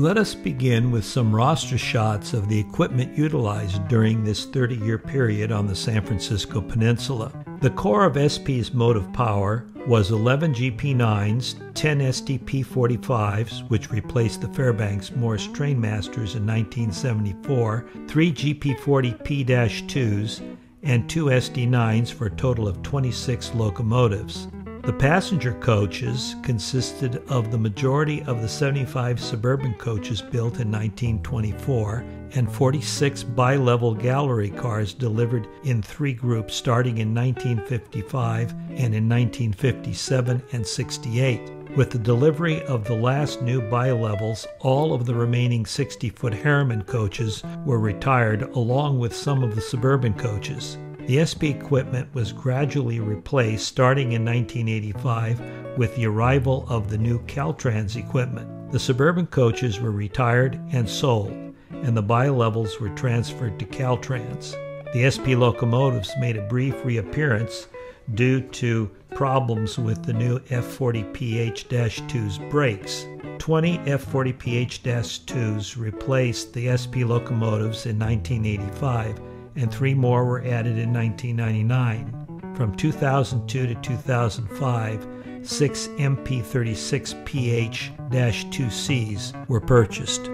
Let us begin with some roster shots of the equipment utilized during this 30 year period on the San Francisco Peninsula. The core of SP's motive power was 11 GP9s, 10 SDP 45s, which replaced the Fairbanks Morse Trainmasters in 1974, 3 GP 40 P 2s, and 2 SD9s for a total of 26 locomotives. The passenger coaches consisted of the majority of the 75 suburban coaches built in 1924 and 46 bi level gallery cars delivered in three groups starting in 1955 and in 1957 and 68. With the delivery of the last new bi levels, all of the remaining 60 foot Harriman coaches were retired, along with some of the suburban coaches. The SP equipment was gradually replaced starting in 1985 with the arrival of the new Caltrans equipment. The suburban coaches were retired and sold, and the bi-levels were transferred to Caltrans. The SP locomotives made a brief reappearance due to problems with the new F40PH-2's brakes. 20 F40PH-2s replaced the SP locomotives in 1985 and three more were added in 1999. From 2002 to 2005, six MP36PH 2Cs were purchased.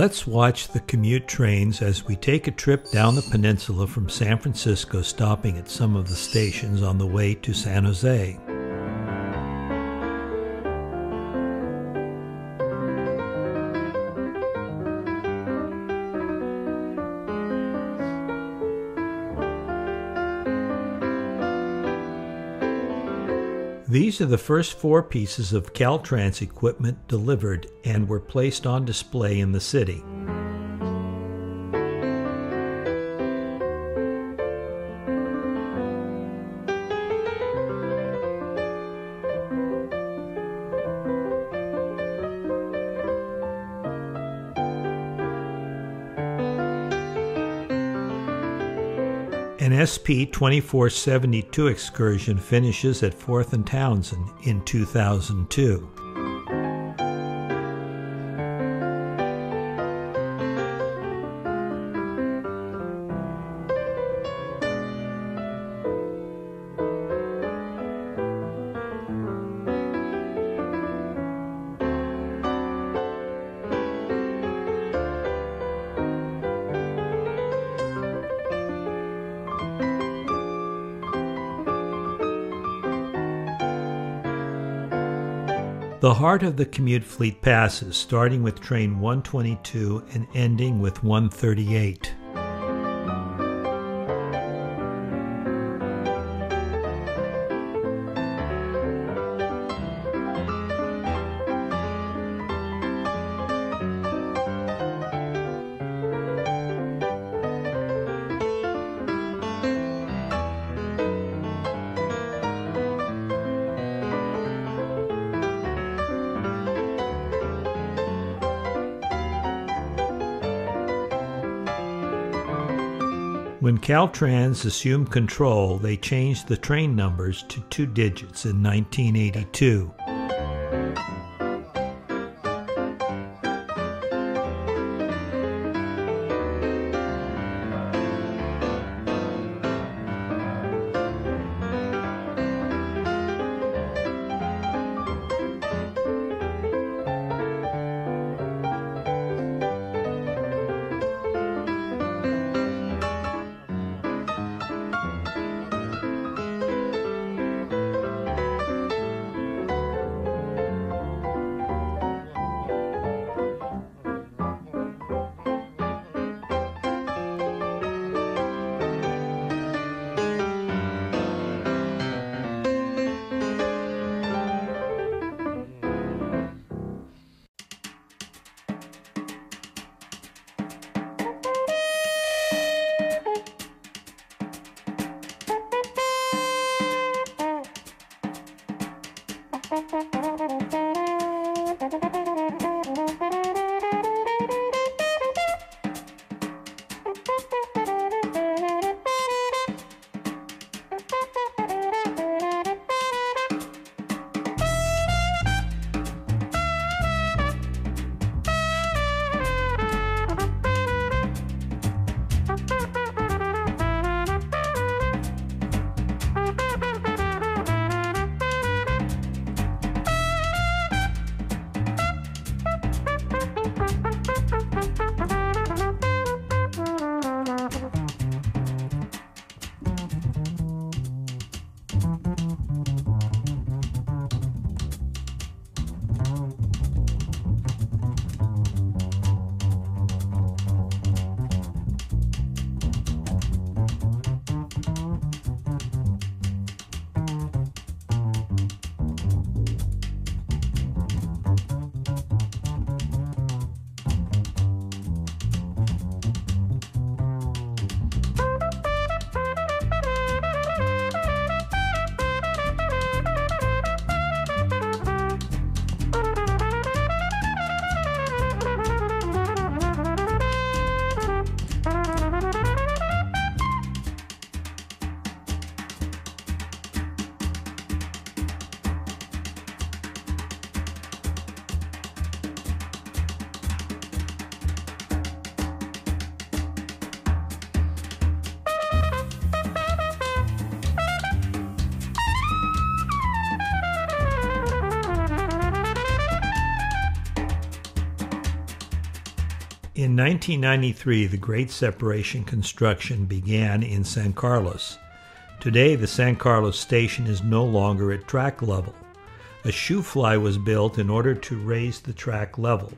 Let's watch the commute trains as we take a trip down the peninsula from San Francisco, stopping at some of the stations on the way to San Jose. These are the first four pieces of Caltrans equipment delivered and were placed on display in the city. An SP 2472 excursion finishes at 4th and Townsend in 2002. The heart of the commute fleet passes, starting with train 122 and ending with 138. When Caltrans assumed control, they changed the train numbers to two digits in 1982. In 1993, the Grade Separation construction began in San Carlos. Today, the San Carlos station is no longer at track level. A shoofly was built in order to raise the track level.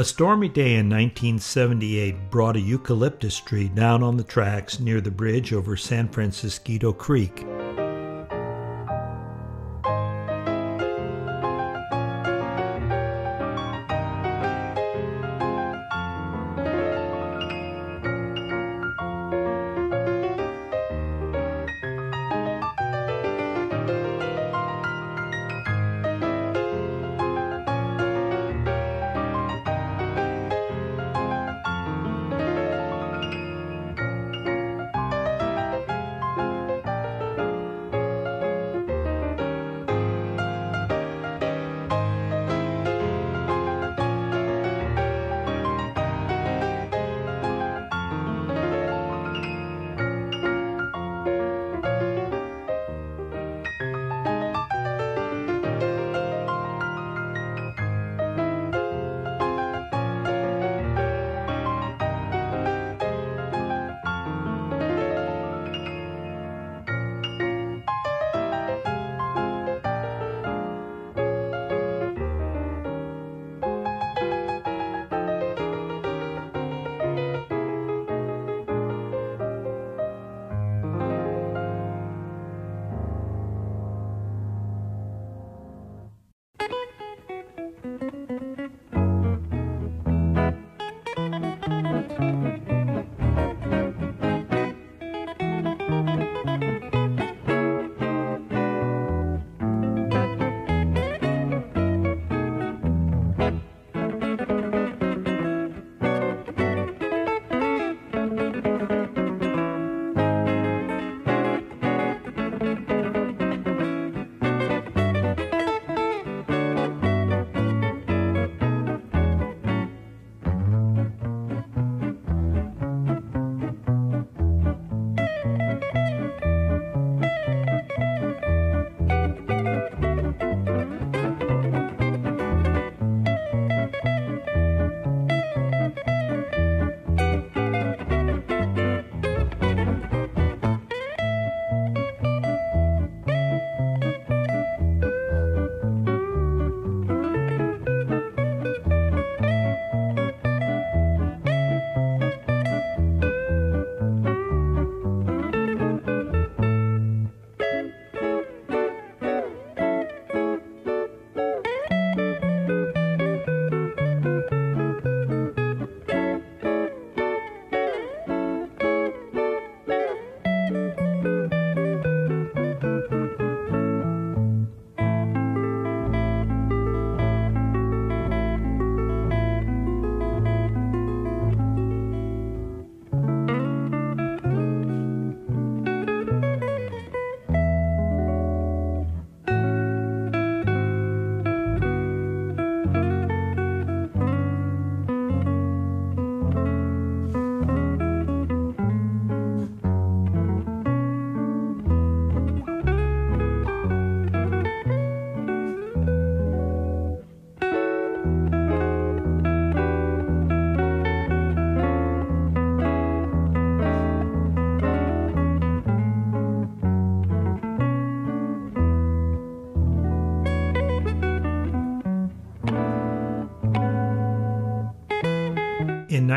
A stormy day in 1978 brought a eucalyptus tree down on the tracks near the bridge over San Francisquito Creek.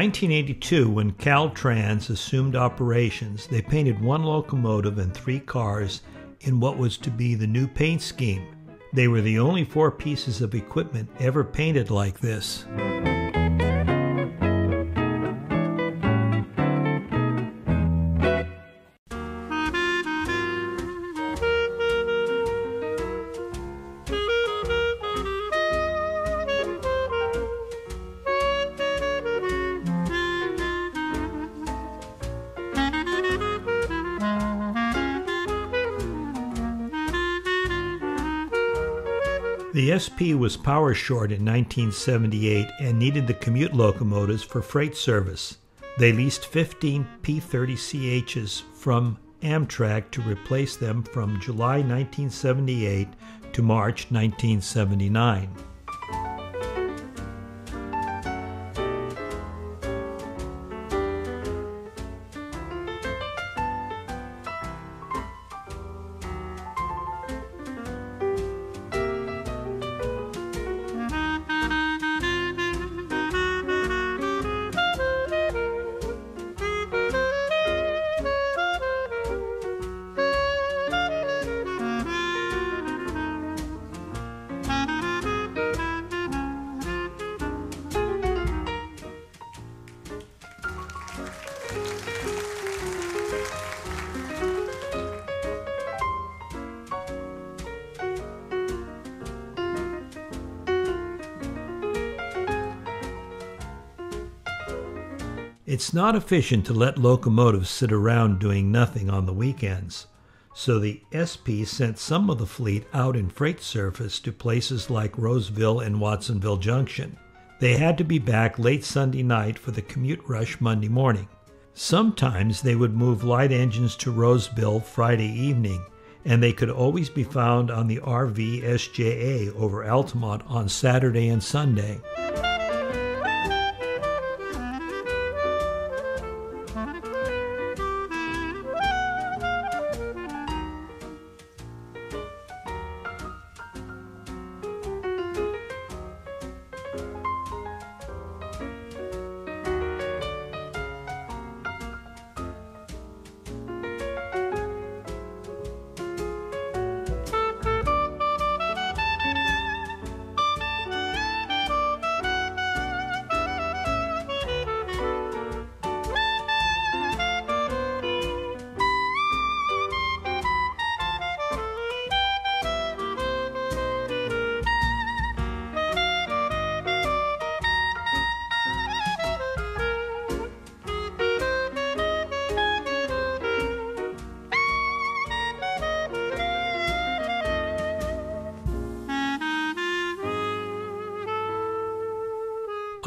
1982, when Caltrans assumed operations, they painted one locomotive and three cars in what was to be the new paint scheme. They were the only four pieces of equipment ever painted like this. The SP was power short in 1978 and needed the commute locomotives for freight service. They leased 15 P30CHs from Amtrak to replace them from July 1978 to March 1979. It's not efficient to let locomotives sit around doing nothing on the weekends, so the SP sent some of the fleet out in freight service to places like Roseville and Watsonville Junction. They had to be back late Sunday night for the commute rush Monday morning. Sometimes they would move light engines to Roseville Friday evening, and they could always be found on the RV SJA over Altamont on Saturday and Sunday.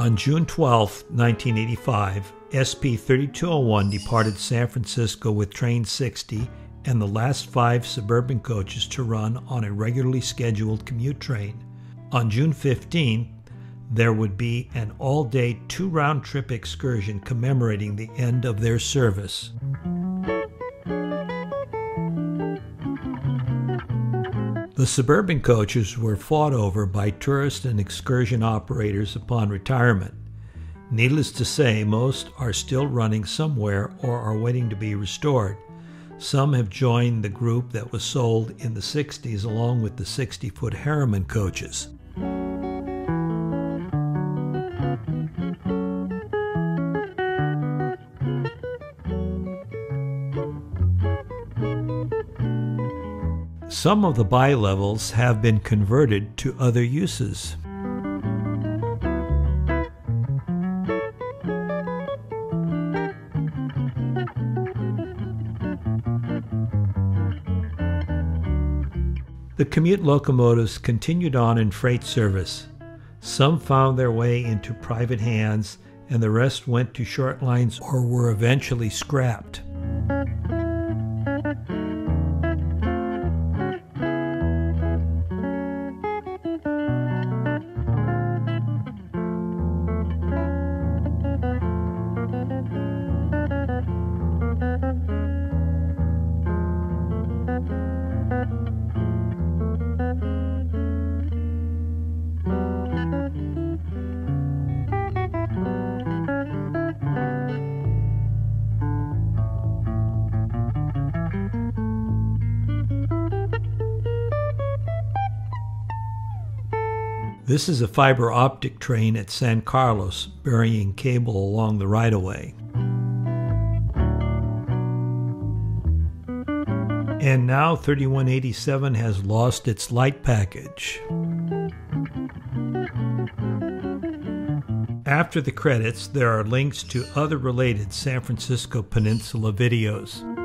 On June 12, 1985, SP 3201 departed San Francisco with Train 60 and the last five suburban coaches to run on a regularly scheduled commute train. On June 15, there would be an all day two round trip excursion commemorating the end of their service. The suburban coaches were fought over by tourist and excursion operators upon retirement. Needless to say, most are still running somewhere or are waiting to be restored. Some have joined the group that was sold in the 60s along with the 60 foot Harriman coaches. Some of the bilevels have been converted to other uses. The commute locomotives continued on in freight service. Some found their way into private hands, and the rest went to short lines or were eventually scrapped. This is a fiber optic train at San Carlos burying cable along the right of way. And now 3187 has lost its light package. After the credits, there are links to other related San Francisco Peninsula videos.